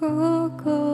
Coco.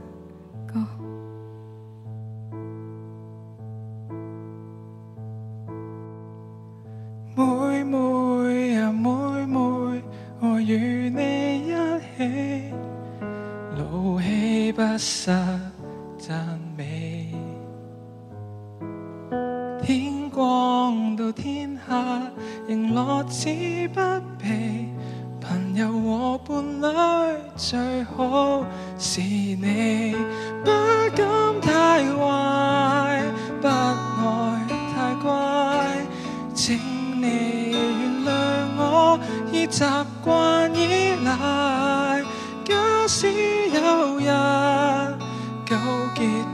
赞美，天光到天下，仍乐此不疲。朋友和伴侣最好是你，不敢太坏，不爱太乖，请你原谅我已习惯依赖。假使有日。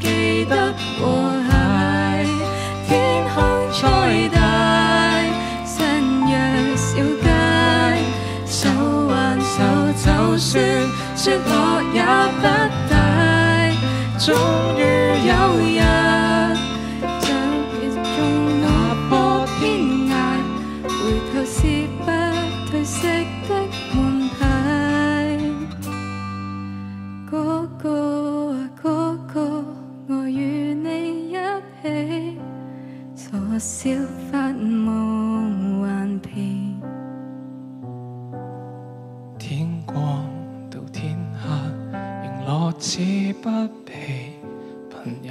记得和「海，天空再大，身若小街，手挽手，就算说落也不大。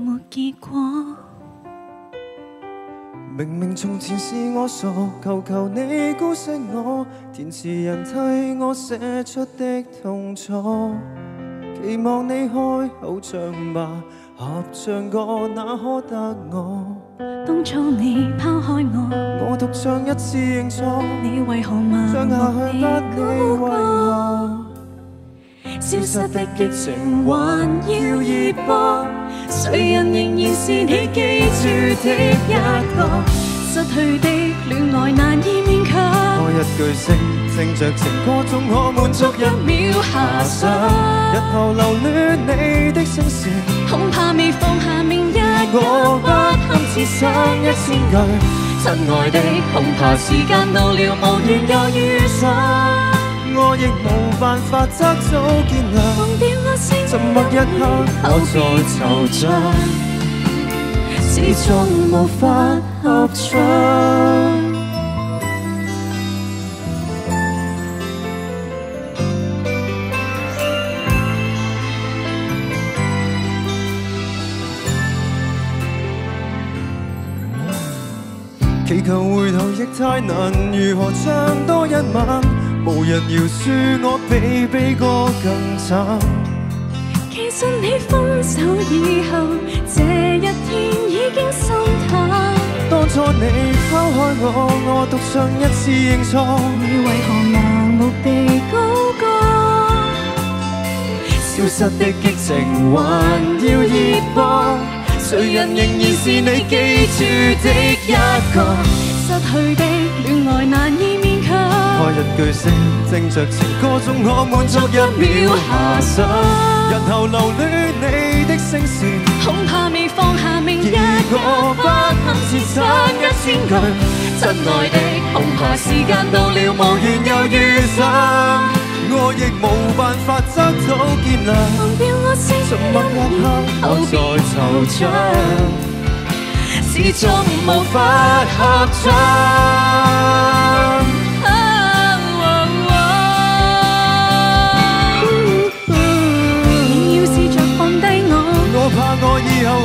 没结果，明明从前是我傻，求求你姑息我。填词人替我写出的痛楚，期望你开口唱吧，合唱歌哪可得我？当初你抛开我，我独唱一次认错。你为何默唱下去不消失的激情还要热播？谁人仍然是你记住的一个？失去的恋爱难以勉强。多一句声，唱着情歌，总可满足一秒遐想。日后留恋你的声线，恐怕未放下，明日我不堪设想。一千句，亲爱的，恐怕时间到了，无缘又遇上。我亦无办法测早艰难，沉默一刻，我在惆怅，始终无法合唱。祈求回头亦太难，如何唱多一晚？无人饶恕我比悲歌更惨。其实你分手以后，这一天已经心淡。当初你抛开我，我独唱一次认错。你为何盲目地高歌？消失的激情还要热播，谁人仍然是你记住的一个？失去的恋爱难。开一句声，正着情歌中我满足一秒下想，日后留恋你的声线，恐怕未放下明一个不堪设想一千句，真爱的，恐怕时间到了无缘又遇上。我亦无办法执草见谅，从那一刻我在惆怅，始终无法合唱。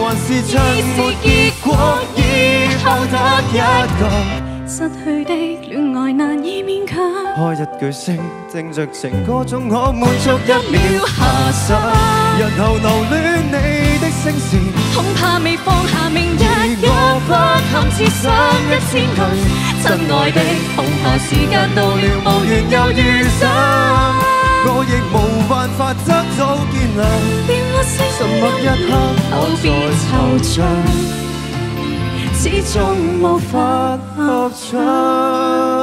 还是沉默，结果以后得一个失去的恋爱，难以勉强。开一句声，正着情歌中可满足一秒下想。日后留恋你的声线，恐怕未放下明日，我不堪刺想一千句，亲爱的，恐怕时间到了无缘又遇上。我亦无办法，执手见谅。沉默一刻，我在惆怅，始终无法合唱。